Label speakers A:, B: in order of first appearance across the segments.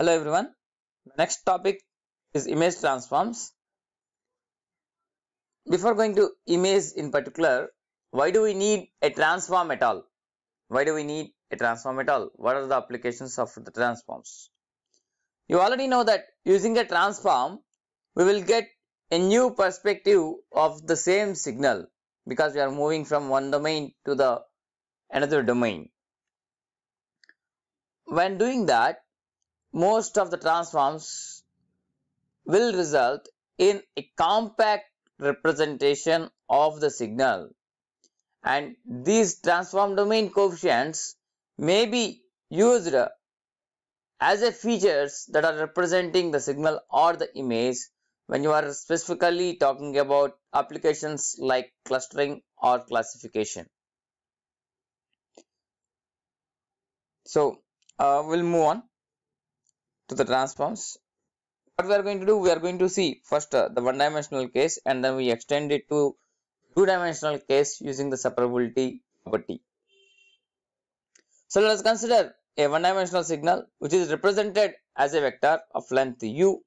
A: Hello everyone. The next topic is image transforms. Before going to image in particular, why do we need a transform at all? Why do we need a transform at all? What are the applications of the transforms? You already know that using a transform, we will get a new perspective of the same signal because we are moving from one domain to the another domain. When doing that, most of the transforms will result in a compact representation of the signal. And these transform domain coefficients may be used as a features that are representing the signal or the image. When you are specifically talking about applications like clustering or classification. So uh, we'll move on to the transforms. What we are going to do, we are going to see first uh, the one dimensional case and then we extend it to two dimensional case using the separability property. So let us consider a one dimensional signal which is represented as a vector of length u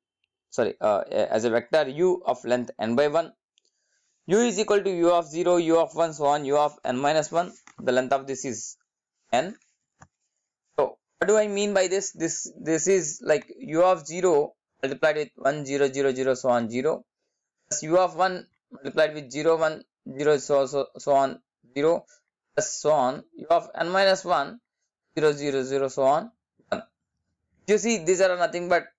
A: sorry uh, as a vector u of length n by 1 u is equal to u of 0 u of 1 so on u of n minus 1 the length of this is n what do i mean by this? This this is like u of 0 multiplied with 1 0 0 0 so on 0 plus u of 1 multiplied with 0 1 0 so so, so on 0 plus so on. u of n minus 1 0 0 0 so on 1 you see these are nothing but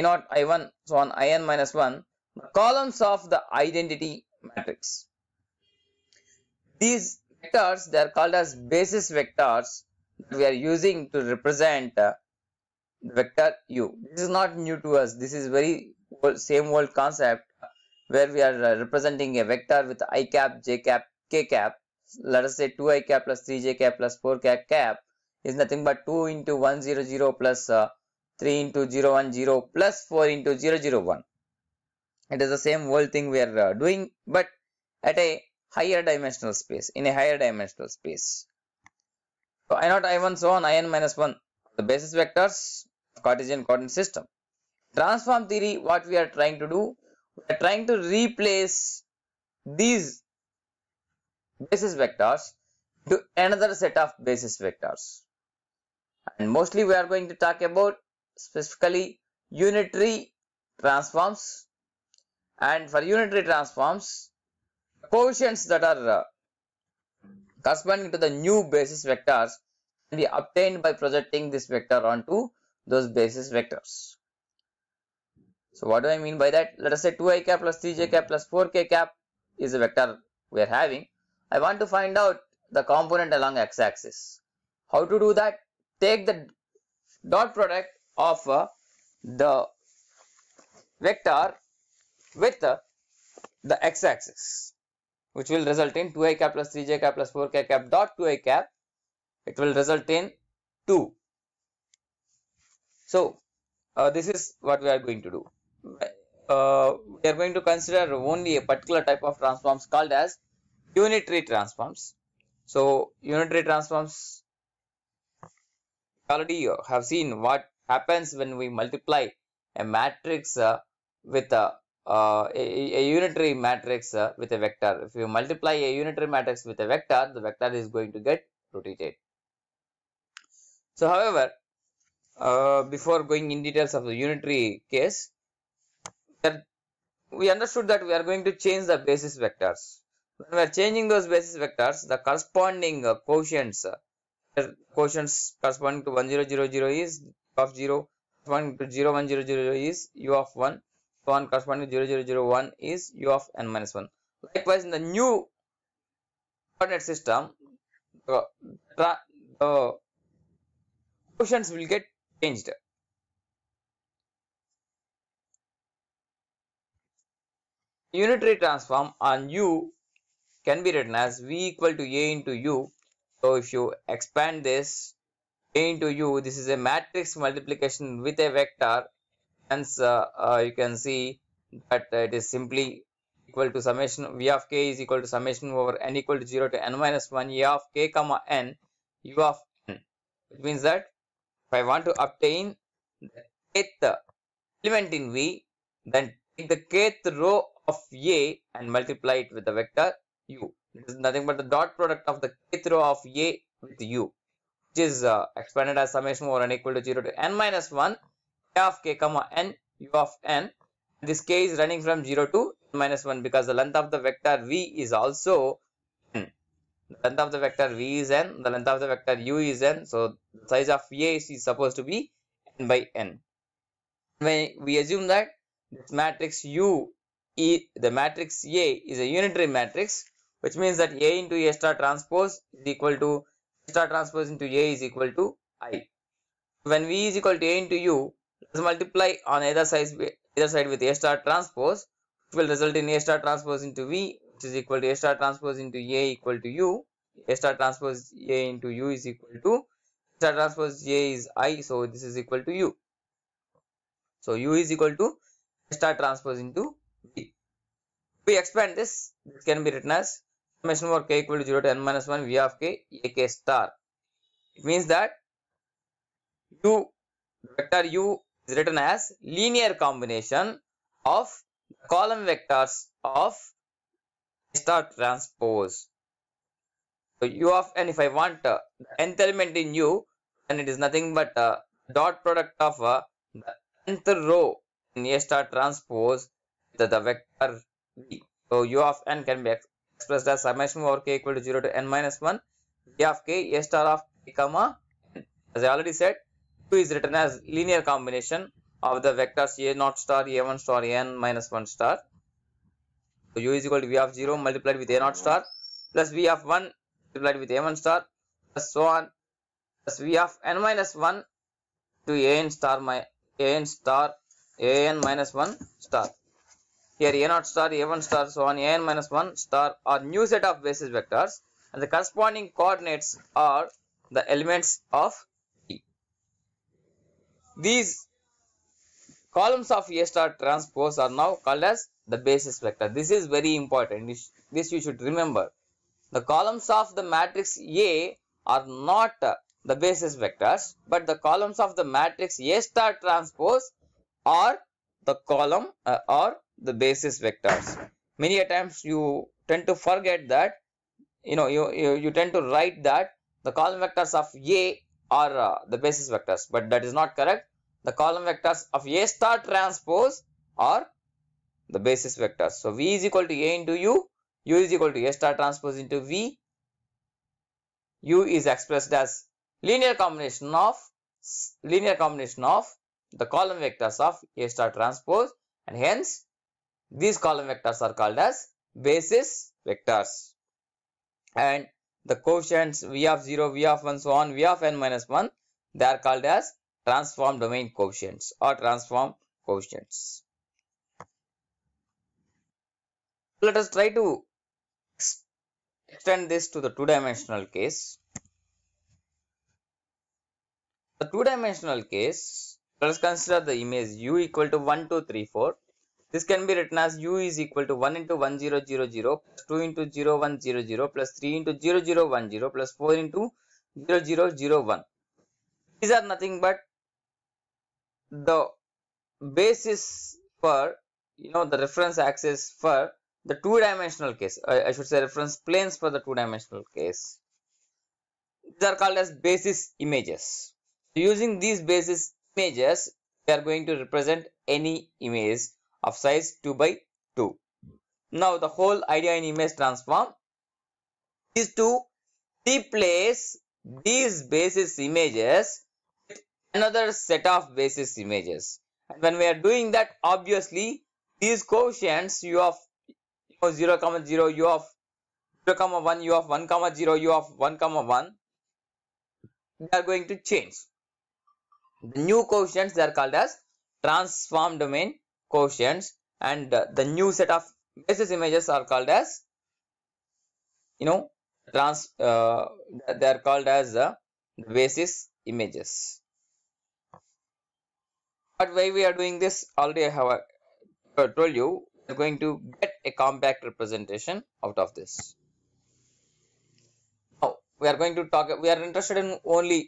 A: i naught i1 so on in minus 1 the columns of the identity matrix. These vectors they are called as basis vectors we are using to represent uh, vector u. This is not new to us. This is very old, same old concept where we are uh, representing a vector with i cap j cap k cap. Let us say 2i cap plus 3j cap plus 4 cap cap is nothing but 2 into 1 0 0 plus uh, 3 into 0 1 0 plus 4 into 0 0 1 it is the same whole thing we are uh, doing but at a higher dimensional space in a higher dimensional space so i naught i1 so on in minus 1 the basis vectors of cartesian coordinate system. Transform theory what we are trying to do? We are trying to replace these basis vectors to another set of basis vectors. And mostly we are going to talk about specifically unitary transforms. And for unitary transforms coefficients that are uh, corresponding to the new basis vectors can be obtained by projecting this vector onto those basis vectors. So what do i mean by that? Let us say 2i cap plus 3j cap plus 4k cap is a vector we are having. I want to find out the component along x-axis how to do that? Take the dot product of uh, the vector with uh, the x-axis which will result in 2i cap plus 3j cap plus 4k cap dot 2i cap it will result in 2 so uh, this is what we are going to do. Uh, we are going to consider only a particular type of transforms called as unitary transforms. So unitary transforms already have seen what happens when we multiply a matrix uh, with a, uh, a, a, unitary matrix uh, with a vector. If you multiply a unitary matrix with a vector, the vector is going to get rotated. So, however, uh, before going in details of the unitary case, we understood that we are going to change the basis vectors. When we are changing those basis vectors, the corresponding uh, quotients quotients corresponding to 1000 is of 0 corresponding to 0100 is u of 1 so on corresponding to 0001 is u of n minus 1 likewise in the new coordinate system the, the quotients will get changed. Unitary transform on u can be written as v equal to a into u. So if you expand this a into u, this is a matrix multiplication with a vector. Hence, uh, you can see that it is simply equal to summation v of k is equal to summation over n equal to 0 to n minus 1 a of k comma n u of n. Which means that if I want to obtain the kth element in V, then take the kth row of A and multiply it with the vector U. It is nothing but the dot product of the kth row of A with U, which is uh, expanded as summation over n equal to 0 to n minus 1 k of k comma n u of n. This k is running from 0 to minus 1 because the length of the vector V is also n. The length of the vector V is n, the length of the vector U is n. So, the size of A is supposed to be n by n. When we assume that this matrix U, e, the matrix A is a unitary matrix, which means that A into A star transpose is equal to star transpose into A is equal to I. When V is equal to A into U, let's multiply on either side, either side with A star transpose, which will result in A star transpose into V, which is equal to A star transpose into A equal to U. A star transpose A into U is equal to A star transpose A is I, so this is equal to U. So U is equal to A star transpose into V. We expand this, this can be written as summation over k equal to 0 to n minus 1 V of k A k star. It means that U, vector U is written as linear combination of column vectors of a star transpose. So u of n, if I want uh, the nth element in u, then it is nothing but uh, dot product of uh, the nth row in A star transpose the, the vector v. So u of n can be expressed as summation over k equal to 0 to n minus 1 v of k A star of k comma. As I already said, u is written as linear combination of the vectors a naught star, a1 star, an minus 1 star. So u is equal to v of 0 multiplied with a naught star plus v of 1 multiplied with a1 star plus so on plus v of n minus 1 to an star my an star an minus 1 star. Here a naught star, a1 star, so on an minus 1 star are new set of basis vectors and the corresponding coordinates are the elements of. These columns of A star transpose are now called as the basis vector. This is very important. This you should remember. The columns of the matrix A are not the basis vectors, but the columns of the matrix A star transpose are the column uh, or the basis vectors. Many a times you tend to forget that, you know, you, you, you tend to write that the column vectors of A are uh, the basis vectors, but that is not correct. The column vectors of A star transpose are the basis vectors. So V is equal to A into U, U is equal to A star transpose into V. U is expressed as linear combination of linear combination of the column vectors of A star transpose and hence these column vectors are called as basis vectors and the quotients v of 0, v of 1 so on v of n minus 1 they are called as transform domain coefficients or transform coefficients. Let us try to extend this to the two-dimensional case. The two-dimensional case, let us consider the image u equal to 1, 2, 3, 4. This can be written as u is equal to 1 into 1, 0, 0, 0 plus 2 into 0, 1, 0, 0 plus 3 into 0, 0, 1, 0 plus 4 into 0, 0, 0, 1. These are nothing but the basis for, you know, the reference axis for the two-dimensional case. I, I should say reference planes for the two-dimensional case. These are called as basis images. so Using these basis images, we are going to represent any image of size 2 by 2. Now the whole idea in image transform is to replace these basis images another set of basis images. And when we are doing that, obviously these coefficients u of 0 comma 0, u of 0 comma 1, u of 1 comma 0, u of 1 comma 1, they are going to change. The new coefficients they are called as transform domain coefficients and uh, the new set of basis images are called as you know trans uh, they are called as uh, basis images but why we are doing this already i have uh, told you we are going to get a compact representation out of this now we are going to talk we are interested in only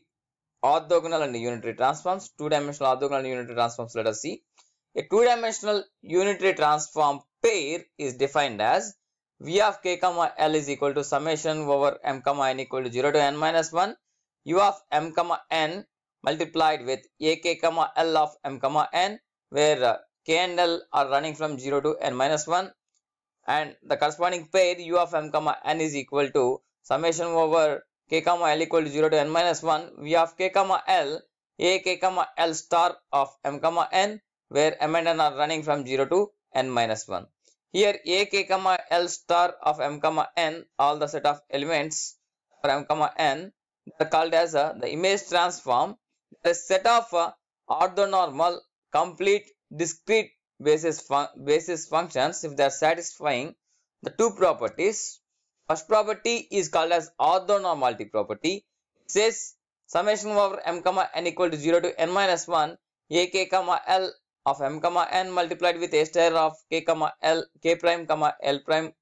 A: orthogonal and unitary transforms. Two-dimensional orthogonal and unitary transforms. Let us see. A two-dimensional unitary transform pair is defined as v of k comma l is equal to summation over m comma n equal to 0 to n minus 1 u of m comma n multiplied with ak comma l of m comma n where uh, k and l are running from 0 to n minus 1 and the corresponding pair u of m comma n is equal to summation over k comma l equal to 0 to n minus 1 v of k comma l a k comma l star of m comma n where m and n are running from 0 to n minus 1 here a k comma l star of m comma n all the set of elements for m comma n are called as uh, the image transform the set of uh, orthonormal complete discrete basis, fun basis functions if they are satisfying the two properties. First property is called as orthonormality property. It says summation over m comma n equal to 0 to n minus 1 a k comma l of m comma n multiplied with a star of k comma l k prime comma l prime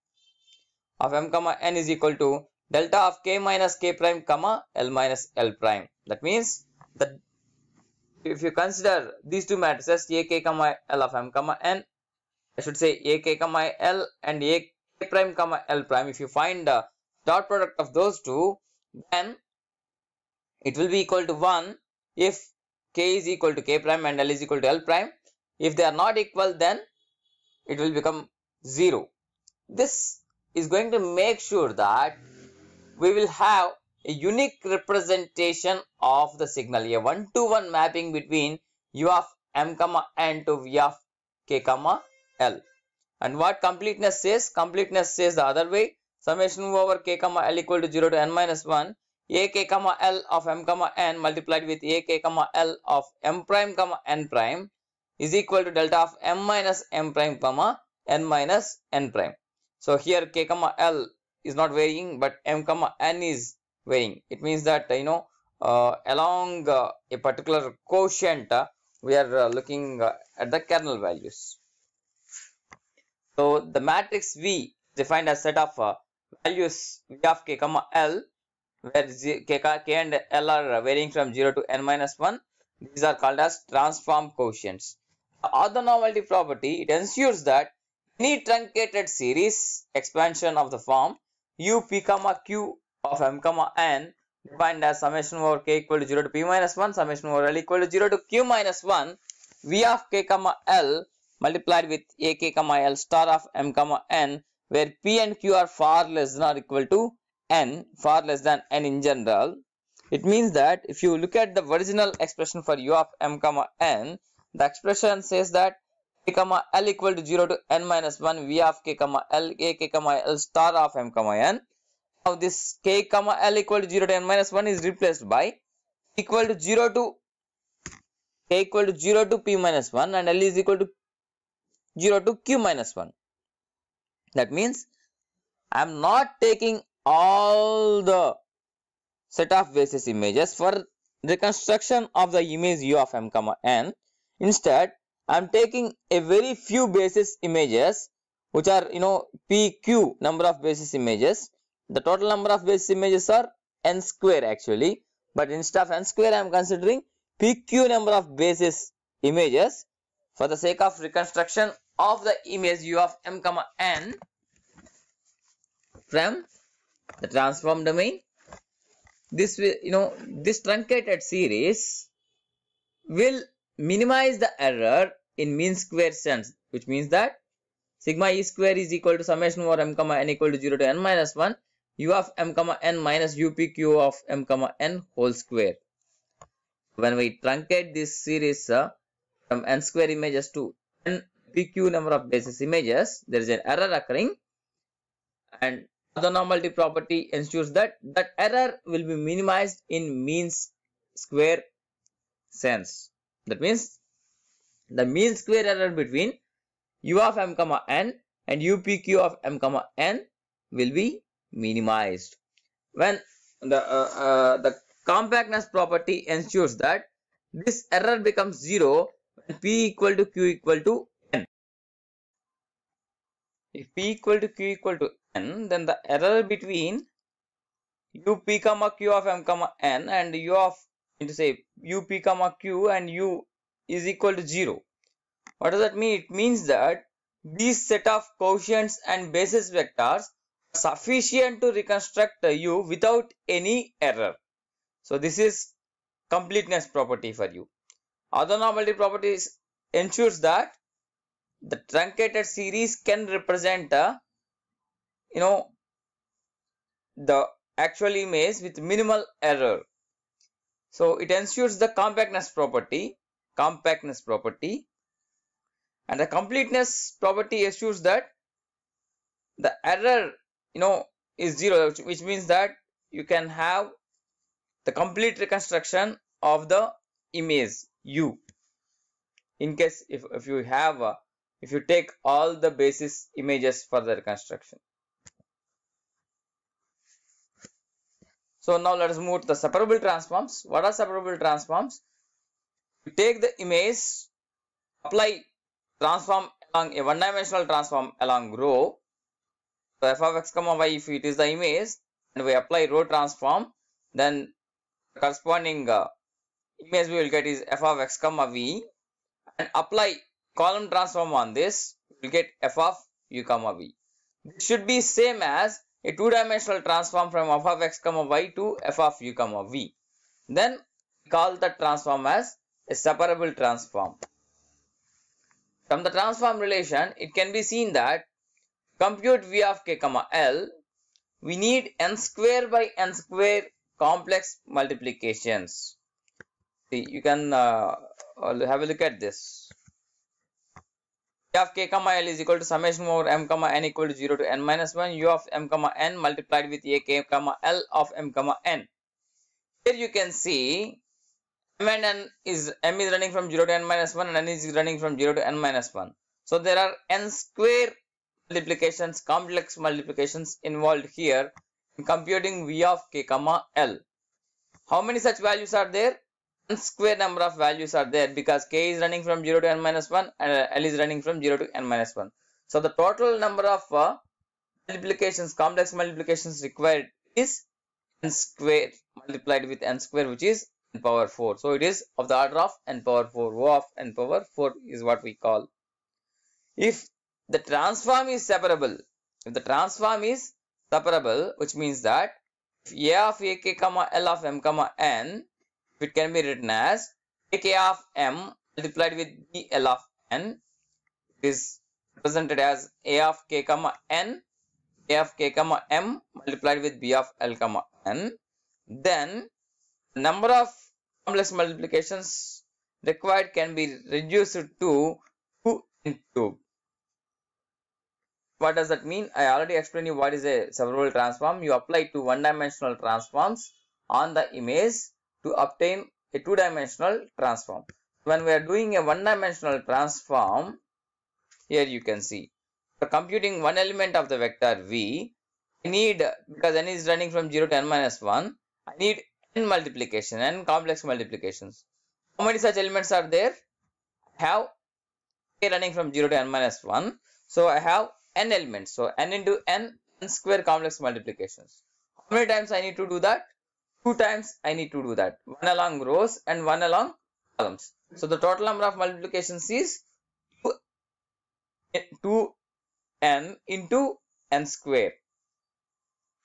A: of m comma n is equal to delta of k minus k prime comma l minus l prime. That means if you consider these two matrices a k comma l of m comma n i should say a k comma l and a prime comma l prime if you find the dot product of those two then it will be equal to 1 if k is equal to k prime and l is equal to l prime. If they are not equal then it will become 0 this is going to make sure that we will have a unique representation of the signal, a one-to-one -one mapping between u of m comma n to v of k comma l. And what completeness says? Completeness says the other way, summation over k comma l equal to 0 to n minus 1, a k comma l of m comma n multiplied with a k comma l of m prime comma n prime is equal to delta of m minus m prime comma n minus n prime. So here k comma l is not varying but m comma n is weighing it means that you know uh, along uh, a particular quotient uh, we are uh, looking uh, at the kernel values. So the matrix v defined as set of values v of k comma l where k and l are varying from 0 to n minus 1 these are called as transform quotients. The orthonormality property it ensures that any truncated series expansion of the form u p comma q of m comma n defined as summation over k equal to 0 to p minus 1 summation over l equal to 0 to q minus 1 v of k comma l multiplied with a k comma l star of m comma n where p and q are far less than or equal to n far less than n in general. It means that if you look at the original expression for u of m comma n the expression says that k comma l equal to 0 to n minus 1 v of k comma l a k comma l star of m comma n now this k comma l equal to 0 to n minus 1 is replaced by equal to 0 to k equal to 0 to p minus 1 and l is equal to 0 to q minus 1 that means i am not taking all the set of basis images for reconstruction of the image u of m comma n. Instead i am taking a very few basis images which are you know pq number of basis images the total number of base images are n square actually. But instead of n square i am considering pq number of basis images. For the sake of reconstruction of the image u of m comma n from the transform domain this will you know this truncated series will minimize the error in mean square sense which means that sigma e square is equal to summation over m comma n equal to 0 to n minus 1 u of m comma n minus upq of m comma n whole square. When we truncate this series uh, from n square images to n pq number of basis images, there is an error occurring and the normality property ensures that that error will be minimized in mean square sense. That means the mean square error between u of m comma n and upq of m comma n will be minimized when the uh, uh, the compactness property ensures that this error becomes zero when p equal to q equal to n if p equal to q equal to n then the error between u p comma q of m comma n and u of to say up comma q and u is equal to 0. What does that mean? It means that these set of quotients and basis vectors sufficient to reconstruct u without any error. So this is completeness property for you. Orthonormality properties ensures that the truncated series can represent a you know the actual image with minimal error so it ensures the compactness property compactness property and the completeness property assures that the error you know is zero which means that you can have the complete reconstruction of the image u in case if, if you have a, if you take all the basis images for the reconstruction So now let us move to the separable transforms. What are separable transforms? You take the image, apply transform along a one-dimensional transform along row. So f of x comma y if it is the image and we apply row transform then corresponding uh, image we will get is f of x comma v and apply column transform on this we will get f of u comma v. This should be same as a two-dimensional transform from f of x comma y to f of u comma v. Then call the transform as a separable transform. From the transform relation, it can be seen that compute v of k comma l, we need n square by n square complex multiplications. See, you can uh, have a look at this V of k comma l is equal to summation over m comma n equal to 0 to n minus 1 u of m comma n multiplied with a k comma l of m comma n. Here you can see m and n is m is running from 0 to n minus 1 and n is running from 0 to n minus 1. So there are n square multiplications, complex multiplications involved here in computing v of k comma l. How many such values are there? N square number of values are there because k is running from 0 to n minus 1 and l is running from 0 to n minus 1. So the total number of uh, multiplications, complex multiplications required is n square multiplied with n square which is n power 4. So it is of the order of n power 4. O of n power 4 is what we call. If the transform is separable, if the transform is separable which means that if a of a k comma l of m comma n it can be written as ak of m multiplied with bl of n. Is represented as a of k comma n a of k comma m multiplied with b of l comma n. Then number of complex multiplications required can be reduced to 2 in cube what does that mean i already explained you what is a separable transform you apply two one dimensional transforms on the image to obtain a two-dimensional transform. When we are doing a one-dimensional transform, here you can see, for computing one element of the vector v, I need, because n is running from 0 to n minus 1, I need n multiplication, n complex multiplications. How many such elements are there? I have running from 0 to n minus 1. So I have n elements. So n into n, n square complex multiplications. How many times I need to do that? two times I need to do that. One along rows and one along columns. So the total number of multiplications is 2, n into n square.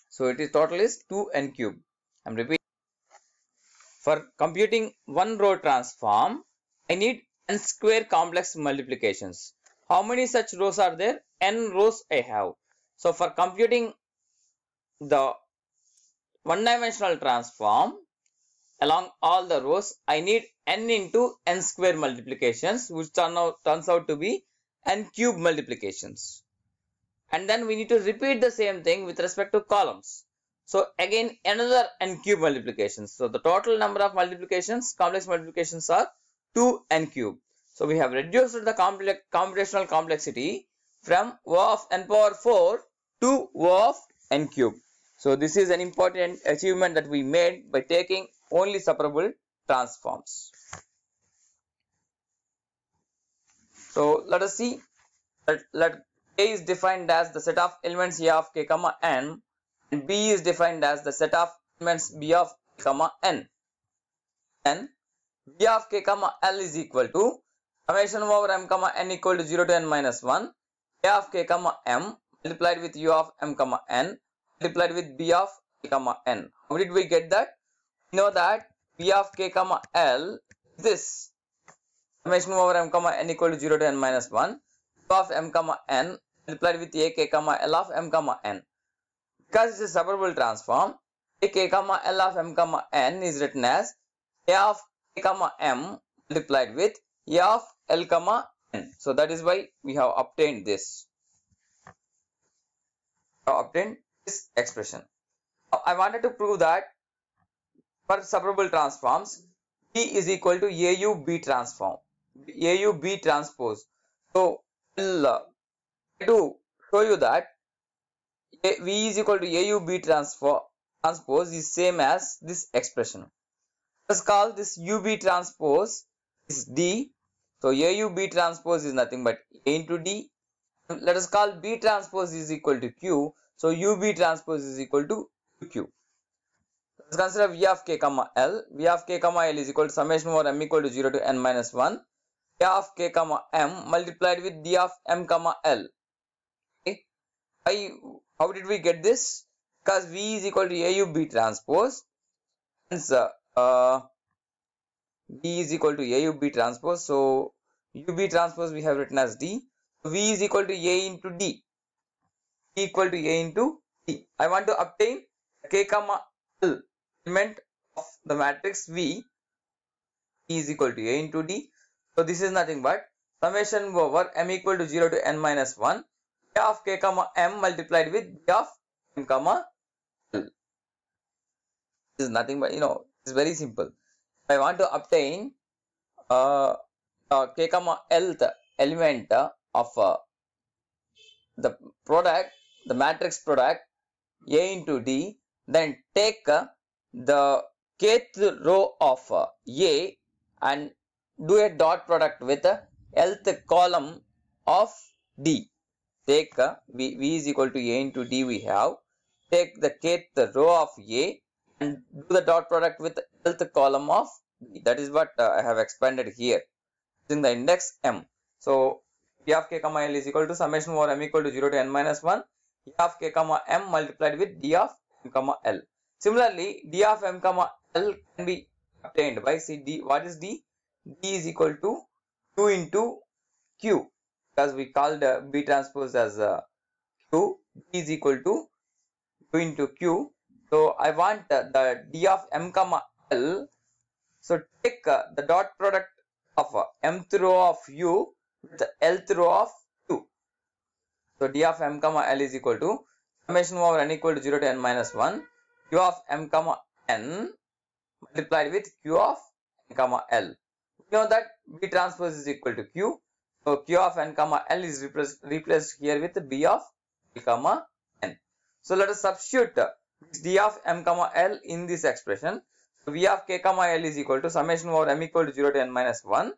A: So it is total is 2n cube. I'm repeating. For computing one row transform, I need n square complex multiplications. How many such rows are there? n rows I have. So for computing the one dimensional transform along all the rows I need n into n square multiplications which turn out, turns out to be n cube multiplications and then we need to repeat the same thing with respect to columns so again another n cube multiplications so the total number of multiplications complex multiplications are 2 n cube so we have reduced the complex computational complexity from o of n power 4 to o of n cube so this is an important achievement that we made by taking only separable transforms. So let us see that let A is defined as the set of elements A of k comma n and B is defined as the set of elements B of k comma n. then v of k comma l is equal to summation over m comma n equal to 0 to n minus 1 a of k comma m multiplied with u of m comma n multiplied with b of k comma n. How did we get that? We know that v of k comma l this. Summation over m comma n equal to 0 to n minus 1 u of m comma n multiplied with a k comma l of m comma n. Because it's a separable transform a k comma l of m comma n is written as a of k comma m multiplied with a of l comma n. So that is why we have obtained this. Obtained this expression. I wanted to prove that for separable transforms b is equal to au b transform. Au b transpose. So i'll to show you that a, v is equal to au b transfer transpose is same as this expression. Let's call this ub transpose is d. So aub transpose is nothing but a into d. Let us call b transpose is equal to q. So ub transpose is equal to q. Let's consider v of k comma l. v of k comma l is equal to summation over m equal to 0 to n minus 1. a of k comma m multiplied with d of m comma l. Okay. How did we get this? Because v is equal to aub transpose. Hence, uh, uh, v is equal to aub transpose. So ub transpose we have written as d. v is equal to a into d. equal to a into d. I want to obtain k comma l element of the matrix v. is equal to a into d. So this is nothing but summation over m equal to 0 to n minus 1 a of k comma m multiplied with b of m comma l. This is nothing but you know it's very simple. I want to obtain uh, uh, k comma lth element of uh, the product the matrix product a into d then take uh, the kth row of uh, a and do a dot product with lth column of d. Take uh, v, v is equal to a into d we have. Take the kth row of a and do the dot product with the column of that is what uh, i have expanded here. Using the index m. So p of k comma l is equal to summation over m equal to 0 to n minus 1 e of k comma m multiplied with d of m comma l. Similarly d of m comma l can be obtained by see d what is d? D is equal to 2 into q because we called uh, b transpose as uh, q. D is equal to 2 into q. So i want uh, the d of m comma l. So take uh, the dot product of uh, mth row of u with the lth row of q so d of m comma l is equal to summation over n equal to 0 to n minus 1 q of m comma n multiplied with q of n comma l. We know that b transpose is equal to q. So q of n comma l is replaced, replaced here with b of l comma n. So let us substitute uh, d of m comma l in this expression. V of k comma l is equal to summation over m equal to 0 to n minus 1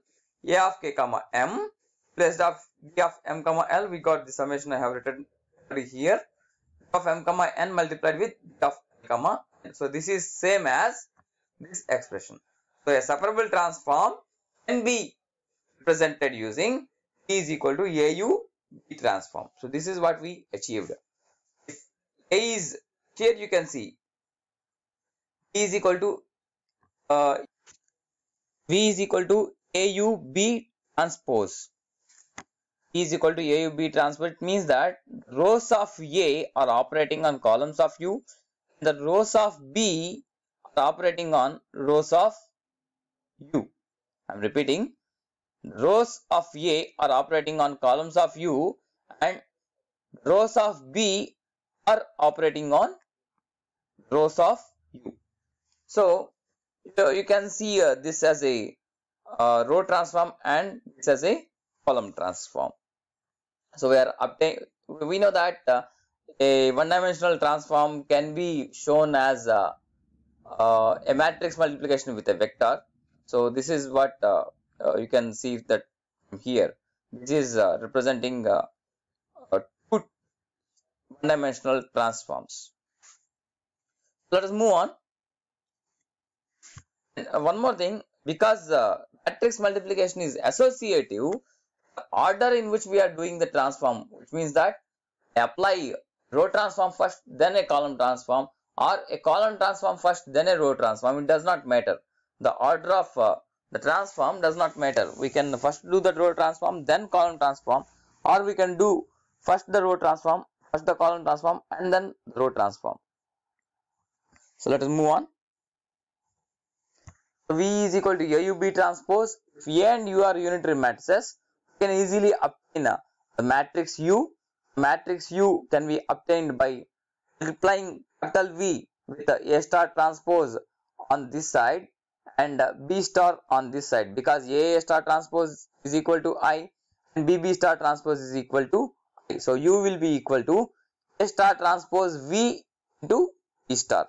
A: a of k comma m plus of v of m comma l we got the summation I have written here of m comma n multiplied with b of comma n. So this is same as this expression. So a separable transform can be represented using E is equal to AU B transform. So this is what we achieved. If A is here you can see E is equal to uh, V is equal to AUB transpose. E is equal to AUB transpose it means that rows of A are operating on columns of U. And the rows of B are operating on rows of U. I'm repeating rows of A are operating on columns of U and rows of B are operating on rows of U. So, so you can see uh, this as a uh, row transform and this as a column transform. So we are obtain we know that uh, a one-dimensional transform can be shown as a, uh, a matrix multiplication with a vector. So this is what uh, uh, you can see that here this is uh, representing uh, uh, two one-dimensional transforms let us move on uh, one more thing because uh, matrix multiplication is associative order in which we are doing the transform which means that apply row transform first then a column transform or a column transform first then a row transform. It does not matter. The order of uh, the transform does not matter. We can first do the row transform then column transform or we can do first the row transform first the column transform and then the row transform. So let us move on V is equal to AUB transpose. If A and U are unitary matrices, we can easily obtain uh, the matrix U. Matrix U can be obtained by multiplying capital V with the A star transpose on this side and uh, B star on this side because A star transpose is equal to I and BB star transpose is equal to I. So U will be equal to A star transpose V into B star.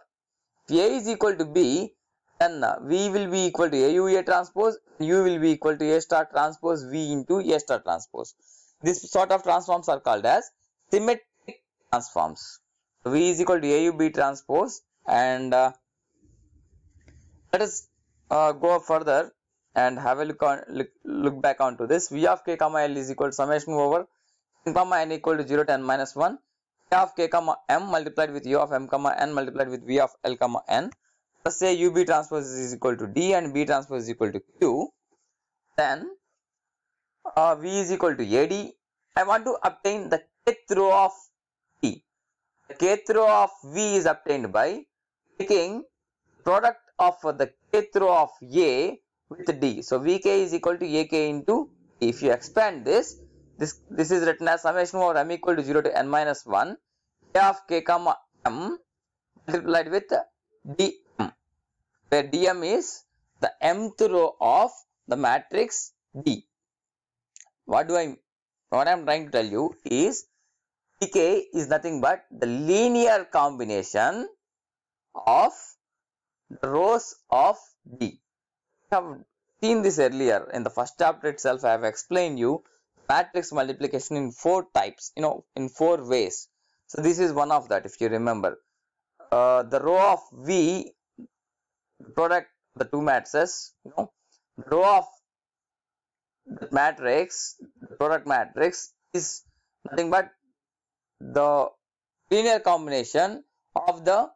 A: If A is equal to B, then V will be equal to AUA transpose, U will be equal to A star transpose V into A star transpose. This sort of transforms are called as symmetric transforms. V is equal to AUB transpose and uh, let us uh, go further and have a look on look, look back onto this. V of k comma L is equal to summation over m comma n equal to 0 to n minus 1 k of k comma m multiplied with u of m comma n multiplied with v of l comma n let's say UB transpose is equal to D and B transpose is equal to Q, then uh, V is equal to AD. I want to obtain the kth row of V. The kth row of V is obtained by taking product of the kth row of A with D. So Vk is equal to Ak into D. If you expand this, this this is written as summation over m equal to 0 to n minus 1 k of k comma m multiplied with d where dm is the mth row of the matrix D. What do I what I am trying to tell you is pk is nothing but the linear combination of the rows of D. We have seen this earlier in the first chapter itself I have explained you matrix multiplication in four types you know in four ways. So this is one of that if you remember. Uh, the row of V product the two matrices you know the row of the matrix the product matrix is nothing but the linear combination of the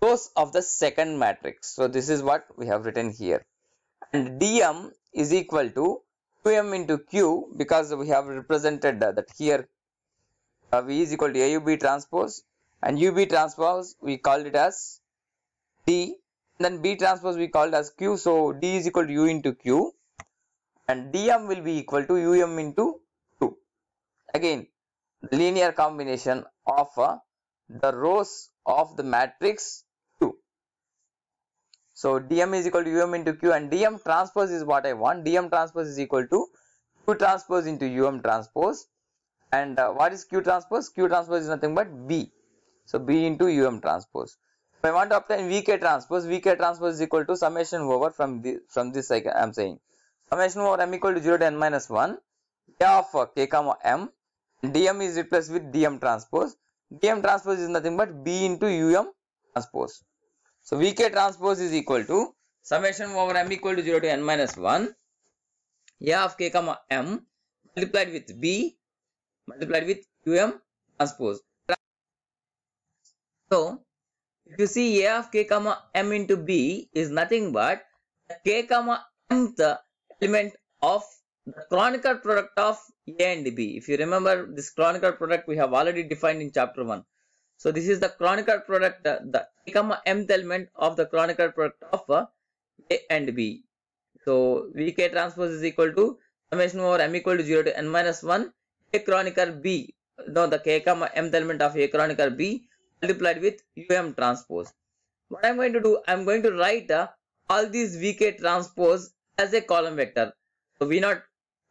A: rows of the second matrix. So this is what we have written here. And dm is equal to qm into q because we have represented that here. Uh, v is equal to aub transpose and ub transpose we called it as d then B transpose we called as Q. So D is equal to U into Q and DM will be equal to UM into Q. Again linear combination of uh, the rows of the matrix Q. So DM is equal to UM into Q and DM transpose is what I want. DM transpose is equal to Q transpose into UM transpose and uh, what is Q transpose? Q transpose is nothing but B. So B into UM transpose. I want to obtain Vk transpose, Vk transpose is equal to summation over from the from this I am saying summation over m equal to 0 to n minus 1 k of k comma m dm is replaced with dm transpose. dm transpose is nothing but b into um transpose. So Vk transpose is equal to summation over m equal to 0 to n minus 1 a of k comma m multiplied with b multiplied with um transpose. So if you see a of k comma m into b is nothing but k comma mth element of the Kronecker product of a and b. If you remember this Kronecker product we have already defined in chapter 1. So this is the Kronecker product the k comma mth element of the Kronecker product of uh, a and b. So vk transpose is equal to summation over m equal to 0 to n minus 1 a Kronecker b. No the k comma mth element of a Kronecker b multiplied with um transpose. What I'm going to do, I'm going to write uh, all these vk transpose as a column vector. So v naught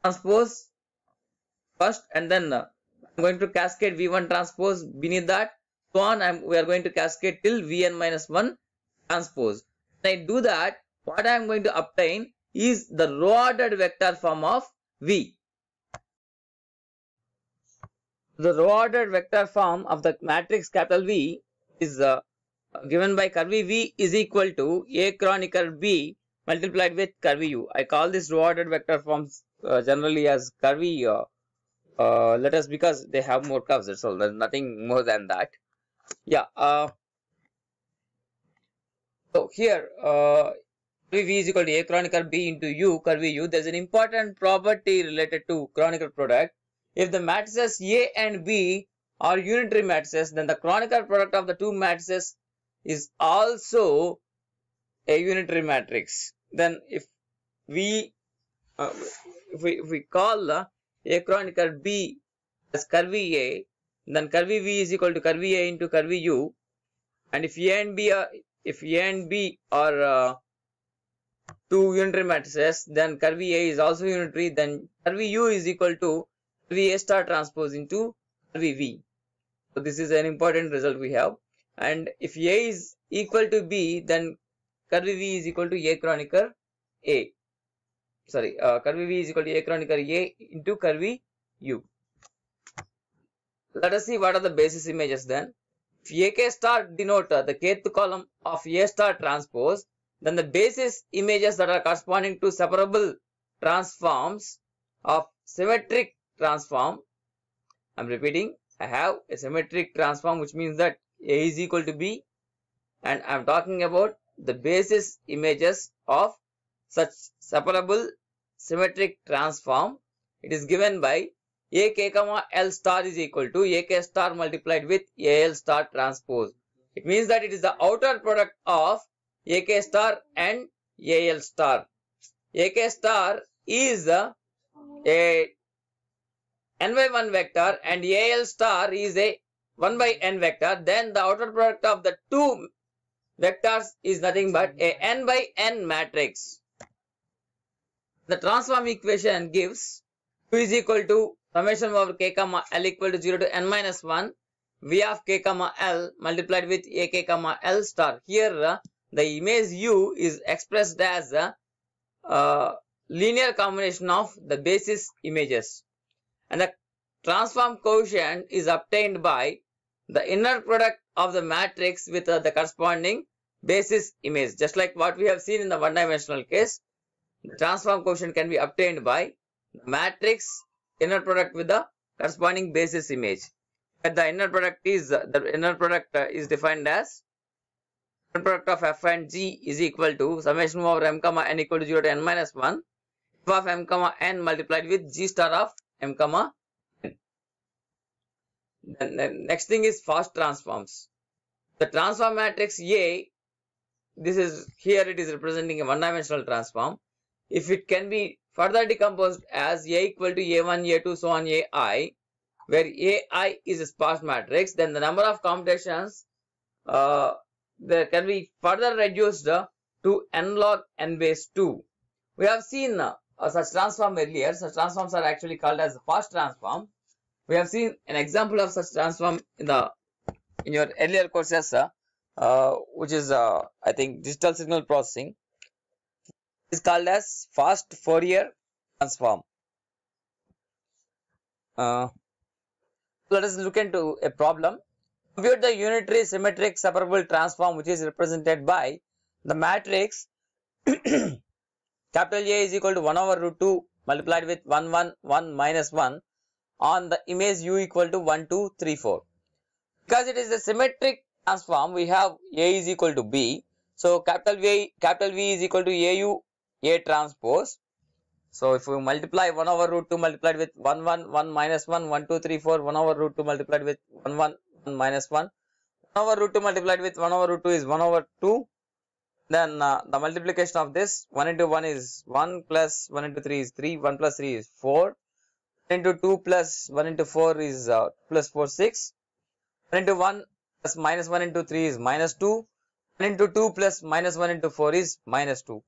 A: transpose first and then uh, I'm going to cascade v1 transpose beneath that. So on, I'm, we are going to cascade till vn minus 1 transpose. When I do that, what I am going to obtain is the row ordered vector form of v the row ordered vector form of the matrix capital V is uh, given by curvy V is equal to A Kronecker B multiplied with curvy U. I call this row ordered vector forms uh, generally as curvy uh, uh, letters because they have more curves. That's all. There's nothing more than that. Yeah. Uh, so here, uh, V is equal to A Kronecker B into U curvy U. There's an important property related to Kronecker product. If the matrices A and B are unitary matrices, then the Kronecker product of the two matrices is also a unitary matrix. Then if we uh, if we if we call the A Kronecker B as curvy A, then curvy V is equal to curvy A into curvy U. And if A and B are if A and B are uh, two unitary matrices, then curvy A is also unitary. Then curvy U is equal to curvy A star transpose into V. So this is an important result we have. And if A is equal to B, then curvy V is equal to A Kronecker A. Sorry, uh, curvy V is equal to A Kronecker A into curvy U. Let us see what are the basis images then. If AK star denote the kth column of A star transpose, then the basis images that are corresponding to separable transforms of symmetric transform. I'm repeating, I have a symmetric transform which means that A is equal to B and I'm talking about the basis images of such separable symmetric transform. It is given by AK comma L star is equal to AK star multiplied with AL star transpose. It means that it is the outer product of AK star and AL star. AK star is a, a n by 1 vector and AL star is a 1 by n vector. Then the outer product of the two vectors is nothing but a n by n matrix. The transform equation gives q is equal to summation over k comma l equal to 0 to n minus 1 v of k comma l multiplied with ak comma l star. Here uh, the image u is expressed as a uh, linear combination of the basis images and the transform coefficient is obtained by the inner product of the matrix with uh, the corresponding basis image just like what we have seen in the one dimensional case the transform coefficient can be obtained by the matrix inner product with the corresponding basis image. But the inner product is the inner product is defined as inner product of f and g is equal to summation over m comma n equal to 0 to n minus 1 f of m comma n multiplied with g star of m comma n. Then The next thing is fast transforms. The transform matrix A, this is here it is representing a one dimensional transform if it can be further decomposed as A equal to A1, A2, so on AI, where AI is a sparse matrix, then the number of combinations uh, there can be further reduced to n log n base 2. We have seen uh, such transform earlier. Such transforms are actually called as fast transform. We have seen an example of such transform in the in your earlier courses, uh, which is I think digital signal processing is called as fast Fourier transform. Uh, let us look into a problem. Compute the unitary symmetric separable transform which is represented by the matrix capital A is equal to 1 over root 2 multiplied with 1 1 1 minus 1 on the image u equal to 1 2 3 4. Because it is a symmetric transform we have A is equal to B. So capital V capital V is equal to AU a transpose. So if we multiply 1 over root 2 multiplied with 1 1 1 minus 1 1 2 3 4 1 over root 2 multiplied with 1 1 1 minus 1 1 over root 2 multiplied with 1 over root 2 is 1 over 2 then uh, the multiplication of this 1 into 1 is 1 plus 1 into 3 is 3 1 plus 3 is 4 1 into 2 plus 1 into 4 is uh, plus 4 6 1 into 1 plus minus 1 into 3 is minus 2 1 into 2 plus minus 1 into 4 is minus 2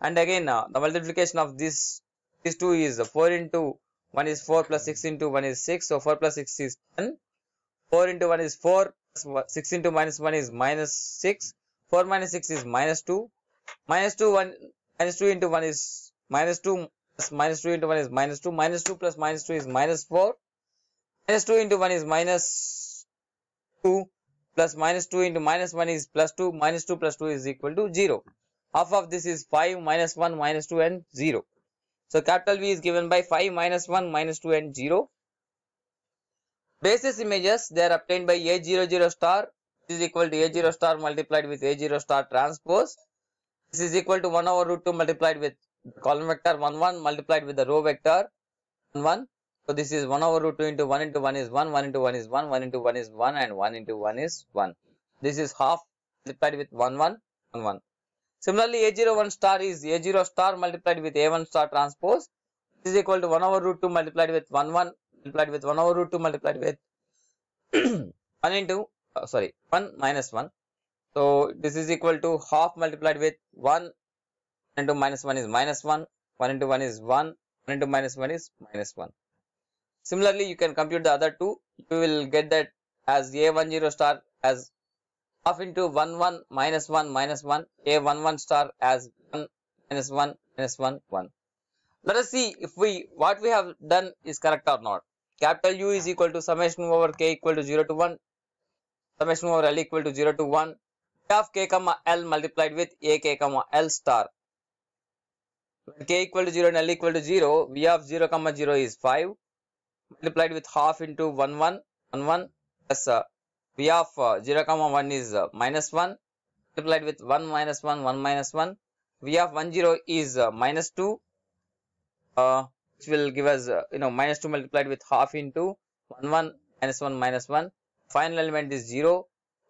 A: and again uh, the multiplication of this these two is 4 into 1 is 4 plus 6 into 1 is 6 so 4 plus 6 is 10 4 into 1 is 4 6 into minus 1 is minus 6 4 minus 6 is minus 2 minus 2 1 minus 2 into 1 is minus 2 plus minus 2 into 1 is minus 2 minus 2 plus minus 2 is minus 4 minus 2 into 1 is minus 2 plus minus 2 into minus 1 is plus 2 minus 2 plus 2 is equal to 0 half of this is 5 minus 1 minus 2 and 0 so capital V is given by 5 minus 1 minus 2 and 0 basis images they are obtained by a00 star is equal to a0 star multiplied with a0 star transpose this is equal to 1 over root 2 multiplied with column vector 1 1 multiplied with the row vector 1 1 so this is 1 over root 2 into 1 into 1 is 1, 1 into 1 is 1, 1 into 1 is 1 and 1 into 1 is 1. This is half multiplied with 1, 1, 1, 1. Similarly, A01 star is A0 star multiplied with A1 star transpose. This is equal to 1 over root 2 multiplied with 1, 1 multiplied with 1 over root 2 multiplied with 1 into, uh, sorry, 1 minus 1. So this is equal to half multiplied with 1 into minus 1 is minus 1, 1 into 1 is 1, 1 into minus 1 is minus 1. Similarly, you can compute the other two. You will get that as A10 star as half into 1 1 minus 1 minus 1 A11 star as 1 minus 1 minus 1 1. Let us see if we what we have done is correct or not. Capital U is equal to summation over k equal to 0 to 1 summation over L equal to 0 to 1 of k comma L multiplied with a k comma L star. When k equal to 0 and L equal to 0, V of 0 comma 0 is 5 multiplied with half into 1 1 1 1 plus uh, v of uh, 0 comma 1 is uh, minus 1 multiplied with 1 minus 1 1 minus 1 v of 1 0 is uh, minus 2 uh, which will give us uh, you know minus 2 multiplied with half into 1 1 minus 1 minus 1 final element is 0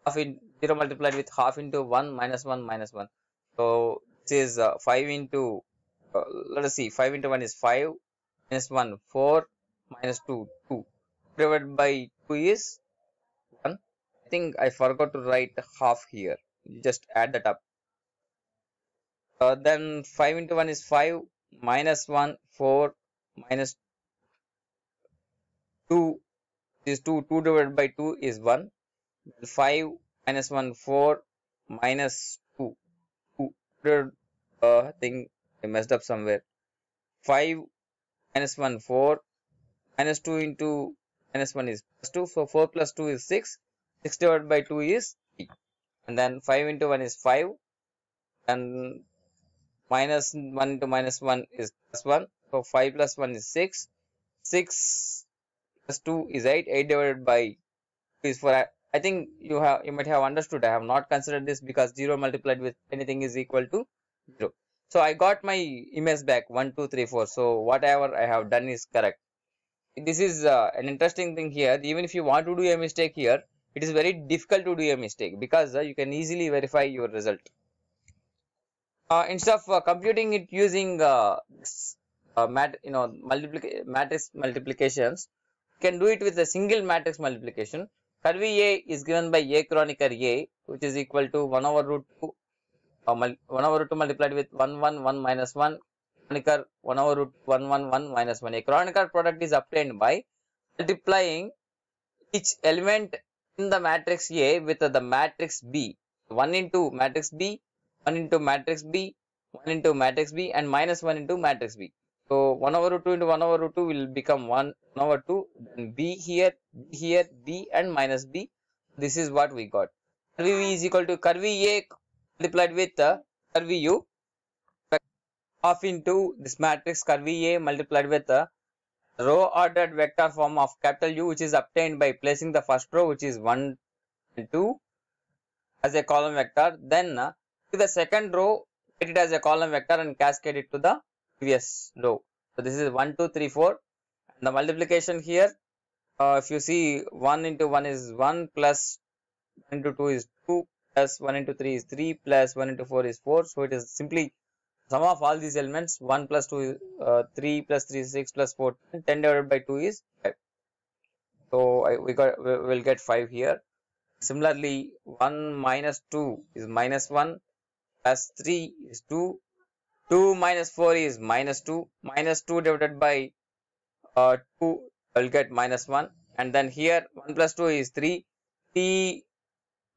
A: half in 0 multiplied with half into 1 minus 1 minus 1 so this is uh, 5 into uh, let us see. 5 into 1 is 5 minus 1 4 minus 2 2 divided by 2 is 1 i think i forgot to write half here. You just add that up. Uh, then 5 into 1 is 5 minus 1 4 minus 2 is 2 2 divided by 2 is 1 5 minus 1 4 minus 2 2 uh, i think i messed up somewhere. 5 minus 1 4 minus 2 into minus 1 is plus 2 so 4 plus 2 is 6 6 divided by 2 is 3 and then 5 into 1 is 5 and minus 1 into minus 1 is plus 1 so 5 plus 1 is 6 6 plus 2 is 8 8 divided by 2 is 4 I, think you have you might have understood. I have not considered this because 0 multiplied with anything is equal to 0 so I got my image back 1 2 3 4 so whatever I have done is correct. This is uh, an interesting thing here. Even if you want to do a mistake here it is very difficult to do a mistake because uh, you can easily verify your result. Uh, instead of uh, computing it using uh, uh, mat you know multiplic matrix multiplications can do it with a single matrix multiplication curve a is given by a Kronecker a which is equal to 1 over root 2 uh, 1 over root 2 multiplied with 1 1 1 minus 1 Kronecker 1 over root 1 1 1 minus 1. A Kronecker product is obtained by multiplying each element in the matrix A with the matrix B. 1 into matrix B, 1 into matrix B, 1 into matrix B and minus 1 into matrix B. So 1 over root 2 into 1 over root 2 will become 1, 1 over 2 then B here, B here, B and minus B. This is what we got. Curve V is equal to curve A multiplied with uh, curve U half into this matrix curve A multiplied with the row ordered vector form of capital U which is obtained by placing the first row which is 1 and 2 as a column vector then uh, to the second row get it as a column vector and cascade it to the previous row. So this is 1 2 3 4 and the multiplication here uh, if you see 1 into 1 is 1 plus 1 into 2 is 2 plus 1 into 3 is 3 plus 1 into 4 is 4 so it is simply sum of all these elements. 1 plus 2 is uh, 3 plus 3 is 6 plus 4 10, 10 divided by 2 is 5 so I, we got we will get 5 here. Similarly 1 minus 2 is minus 1 plus 3 is 2 2 minus 4 is minus 2 minus 2 divided by uh, 2 I will get minus 1 and then here 1 plus 2 is 3 3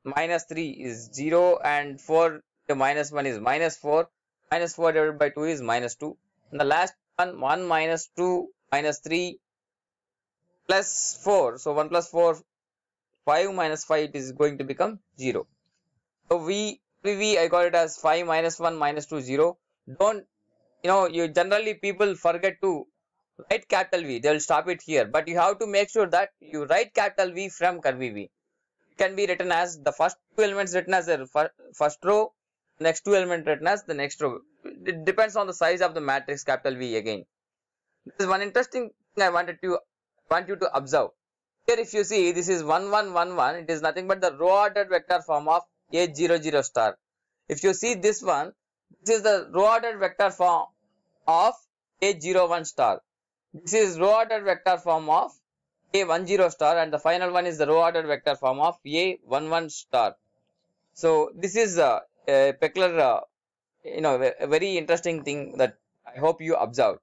A: minus 3 is 0 and 4 minus 1 is minus 4 minus 4 divided by 2 is minus 2 and the last one 1 minus 2 minus 3 plus 4 so 1 plus 4 5 minus 5 it is going to become 0 so v v i got it as 5 minus 1 minus 2 0 don't you know you generally people forget to write capital v. They will stop it here. But you have to make sure that you write capital v from curvy v. It can be written as the first two elements written as the first row next two elements written as the next row. It depends on the size of the matrix capital v again. This is one interesting thing i wanted to want you to observe. Here if you see this is 1111 it is nothing but the row ordered vector form of a00 star. If you see this one this is the row ordered vector form of a01 star. This is row ordered vector form of a10 star and the final one is the row ordered vector form of a11 star. So this is a, a peculiar uh, you know a very interesting thing that i hope you observed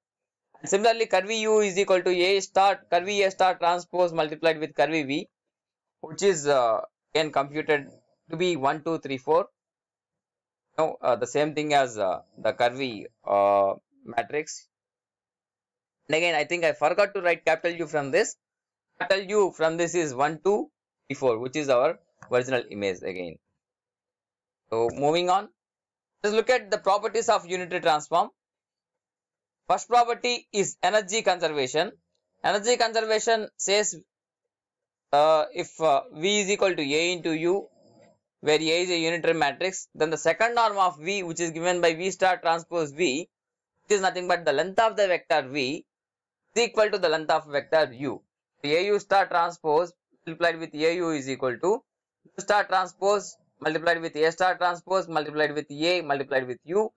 A: Similarly, curvy u is equal to a star curvy a star transpose multiplied with curvy v, which is uh, again computed to be 1, 2, 3, 4. Now, uh, the same thing as uh, the curvy uh, matrix. And again, I think I forgot to write capital U from this. Capital U from this is 1, 2, 3, 4, which is our original image again. So, moving on. Let's look at the properties of unitary transform. First property is energy conservation. Energy conservation says uh, if uh, V is equal to A into U, where A is a unitary matrix, then the second norm of V, which is given by V star transpose V, is nothing but the length of the vector V, is equal to the length of vector U. So AU star transpose multiplied with AU is equal to U star transpose multiplied with A star transpose multiplied with A multiplied with U.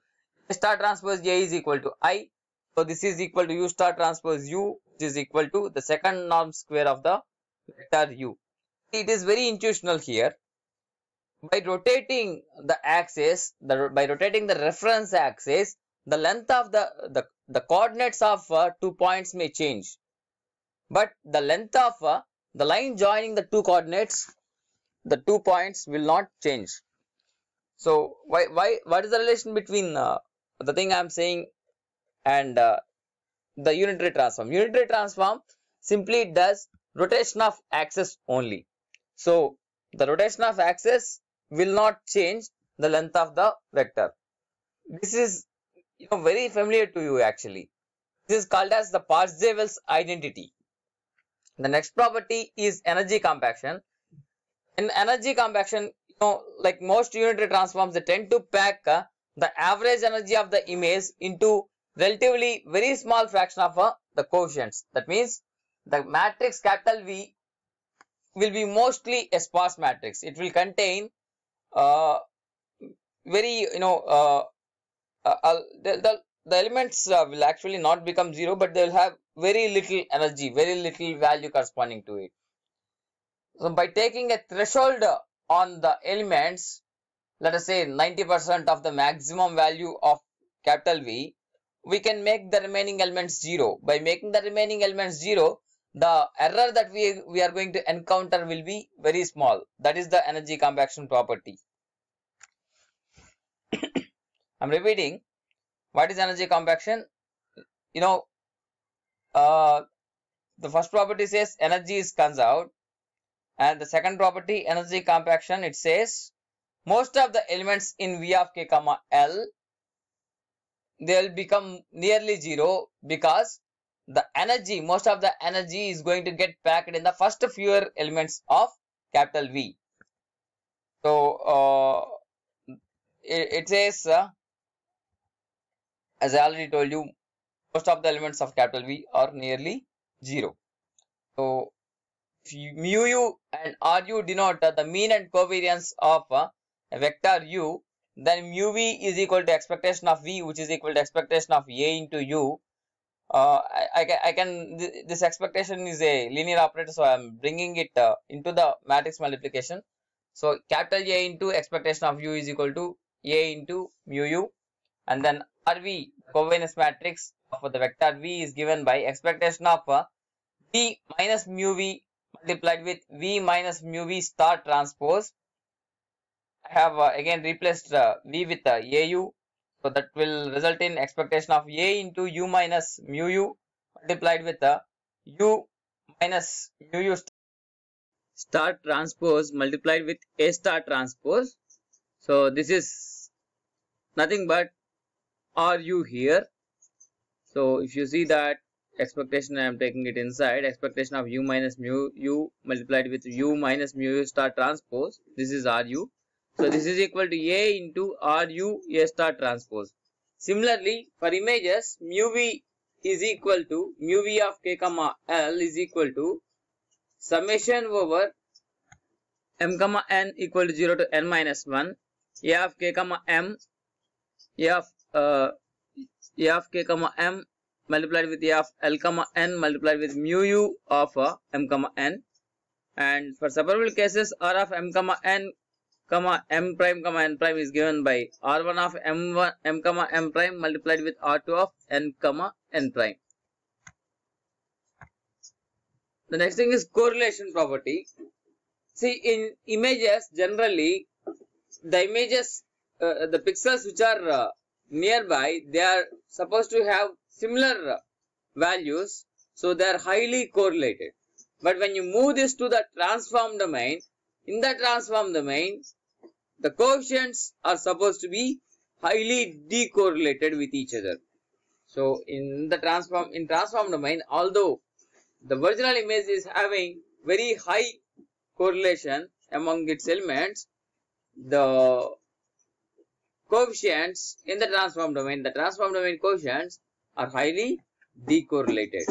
A: A star transpose A is equal to I so this is equal to u star transpose u which is equal to the second norm square of the vector u. It is very intuitional here. By rotating the axis, the, by rotating the reference axis, the length of the, the, the coordinates of uh, two points may change. But the length of uh, the line joining the two coordinates, the two points will not change. So why, why, what is the relation between uh, the thing I am saying and uh, the unitary transform. Unitary transform simply does rotation of axis only. So the rotation of axis will not change the length of the vector. This is you know very familiar to you actually. This is called as the Parseval's identity. The next property is energy compaction. In energy compaction, you know, like most unitary transforms, they tend to pack uh, the average energy of the image into relatively very small fraction of uh, the coefficients. That means the matrix capital V will be mostly a sparse matrix. It will contain very, you know, uh, uh, uh the, the, the, elements uh, will actually not become zero, but they will have very little energy, very little value corresponding to it. So by taking a threshold on the elements, let us say 90% of the maximum value of capital V, we can make the remaining elements 0. By making the remaining elements 0, the error that we, we are going to encounter will be very small. That is the energy compaction property. I'm repeating. What is energy compaction? You know, uh, the first property says energy is conserved. And the second property, energy compaction, it says most of the elements in V of k comma L they will become nearly zero because the energy, most of the energy is going to get packed in the first few elements of capital V. So, uh, it, it, says, uh, as I already told you, most of the elements of capital V are nearly zero. So, mu u and ru denote the mean and covariance of uh, a vector u then mu v is equal to expectation of v which is equal to expectation of a into u uh, I, I, I can this expectation is a linear operator so i'm bringing it uh, into the matrix multiplication so capital a into expectation of u is equal to a into mu u and then rv covariance matrix for the vector v is given by expectation of uh, v minus mu v multiplied with v minus mu v star transpose I have uh, again replaced uh, v with uh, au. So that will result in expectation of a into u minus mu u multiplied with uh, u minus mu u. star transpose multiplied with A star transpose. So this is nothing but RU here. So if you see that expectation I am taking it inside expectation of u minus mu u multiplied with u minus mu u star transpose this is RU. So this is equal to A into RU A star transpose. Similarly for images mu v is equal to mu v of k comma l is equal to summation over m comma n equal to 0 to n minus 1 a of k comma m a of uh, a of k comma m multiplied with a of l comma n multiplied with mu u of uh, m comma n and for separable cases r of m comma n comma m prime comma n prime is given by r1 of m1 m comma m prime multiplied with r2 of n comma n prime. The next thing is correlation property. See in images generally the images uh, the pixels which are uh, nearby they are supposed to have similar values so they are highly correlated. But when you move this to the transform domain in the transform domain the coefficients are supposed to be highly decorrelated with each other. So in the transform in transform domain although the original image is having very high correlation among its elements the coefficients in the transform domain the transform domain coefficients are highly decorrelated